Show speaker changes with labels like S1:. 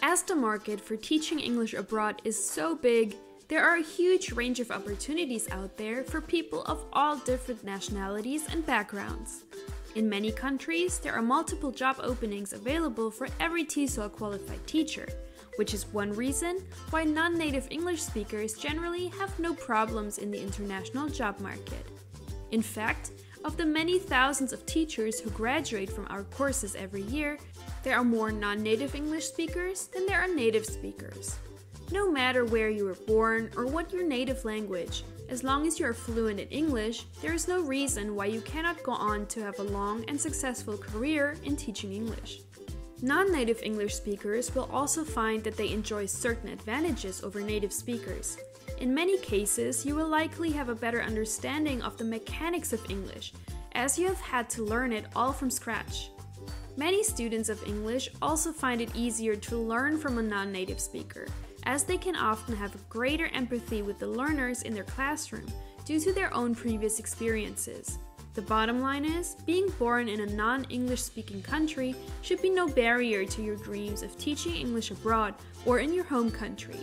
S1: As the market for teaching English abroad is so big, there are a huge range of opportunities out there for people of all different nationalities and backgrounds. In many countries, there are multiple job openings available for every TESOL qualified teacher, which is one reason why non native English speakers generally have no problems in the international job market. In fact, of the many thousands of teachers who graduate from our courses every year, there are more non native English speakers than there are native speakers. No matter where you were born or what your native language, as long as you are fluent in English, there is no reason why you cannot go on to have a long and successful career in teaching English. Non native English speakers will also find that they enjoy certain advantages over native speakers. In many cases, you will likely have a better understanding of the mechanics of English, as you have had to learn it all from scratch. Many students of English also find it easier to learn from a non native speaker, as they can often have greater empathy with the learners in their classroom due to their own previous experiences. The bottom line is, being born in a non English speaking country should be no barrier to your dreams of teaching English abroad or in your home country.